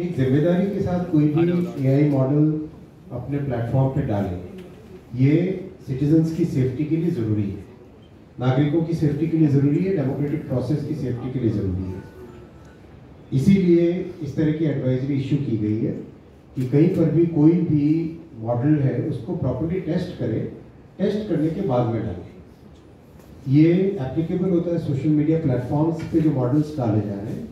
एक ज़िम्मेदारी के साथ कोई भी एआई मॉडल अपने प्लेटफॉर्म पे डाले। ये सिटीजन्स की सेफ्टी के लिए ज़रूरी है। नागरिकों की सेफ्टी के लिए ज़रूरी है डेमोक्रेटिक प्रोसेस की सेफ्टी के लिए ज़रूरी है। इसीलिए इस तरह की एडवाइजरी इशू की गई है कि कहीं पर भी कोई भी मॉडल है उसको प्रॉपरली टेस्ट करें। टेस्ट करने के बाद में डालें। ये एप्लीकेबल होता है सोशल मीडिया प्लेटफॉर्म्स पे जो मॉडल्स डाले जा रहे हैं।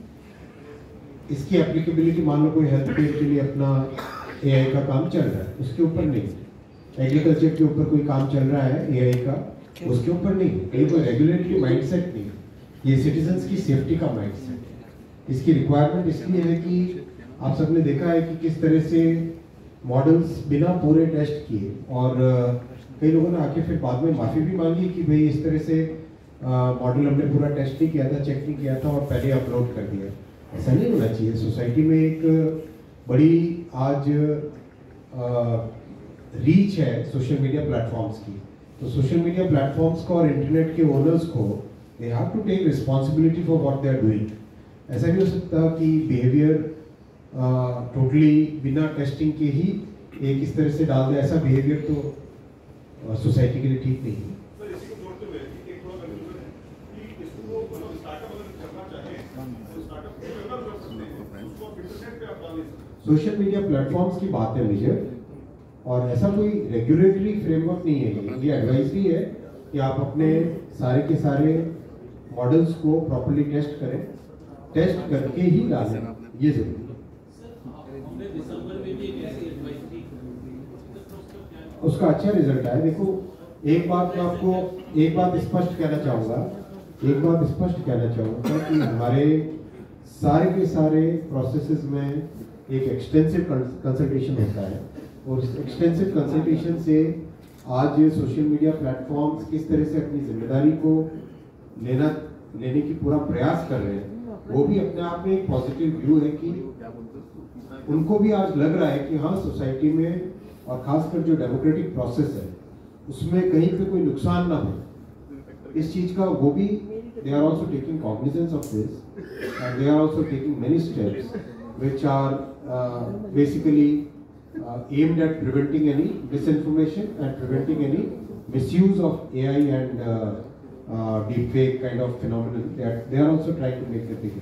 इसकी एप्लीकेबिलिटी मान लो कोई हेल्थ केयर के लिए अपना एआई का काम चल रहा है, उसके ऊपर नहीं। एग्रीकल्चर के ऊपर कोई काम चल रहा है एआई का, उसके ऊपर नहीं। कहीं कोई रेगुलेटरी माइंडसेट नहीं ये सिटीजन्स की सेफ्टी का माइंडसेट है। इसकी रिक्वायरमेंट इसलिए है कि आप सबने देखा है कि किस तरह से मॉडल्स बिना पूरे टेस्ट किए और कई लोगों ने आके फिर बाद में माफ़ी भी मांगी कि भाई इस तरह से मॉडल हमने पूरा टेस्ट नहीं किया था चेक नहीं किया था और पहले अपलोड कर दिया। ऐसा नहीं होना चाहिए। सोसाइटी में एक बड़ी आज आ, रीच है सोशल मीडिया प्लेटफॉर्म्स की। तो सोशल मीडिया प्लेटफॉर्म्स को और इंटरनेट के ओनर्स को they have to take responsibility for what they are doing ऐसा नहीं हो सकता कि बिहेवियर टोटली बिना टेस्टिंग के ही एक इस तरह से डाल दे। ऐसा बिहेवियर तो सोसाइटी के लिए ठीक नहीं है। सोशल मीडिया प्लेटफॉर्म्स की बात है मेजर और ऐसा कोई रेगुलेटरी फ्रेमवर्क नहीं है ये। एडवाइजरी है कि आप अपने सारे के सारे मॉडल्स को प्रॉपरली टेस्ट करें। टेस्ट करके ही डालें ये ज़रूरी। उसका अच्छा रिज़ल्ट आया। देखो, एक बात मैं आपको, एक बात स्पष्ट कहना चाहूँगा। एक बात स्पष्ट कहना चाहूँगा कि हमारे सारे के सारे प्रोसेसेस में एक एक्सटेंसिव कंसल्टेशन होता है। और एक्सटेंसिव कंसल्टेशन से आज ये सोशल मीडिया प्लेटफॉर्म्स किस तरह से अपनी ज़िम्मेदारी को लेना, लेने की पूरा प्रयास कर रहे हैं, वो भी अपने आप में एक पॉजिटिव व्यू है कि उनको भी आज लग रहा है कि हाँ सोसाइटी में और खासकर जो डेमोक्रेटिक प्रोसेस है, उसमें कहीं पे कोई नुकसान ना हो। इस चीज़ का वो भी, they are also taking cognizance of this and they are also taking many steps which are uh, basically uh, aimed at preventing any disinformation and preventing any misuse of AI and uh, uh, deepfake kind of phenomenon. They are, they are also trying to make a big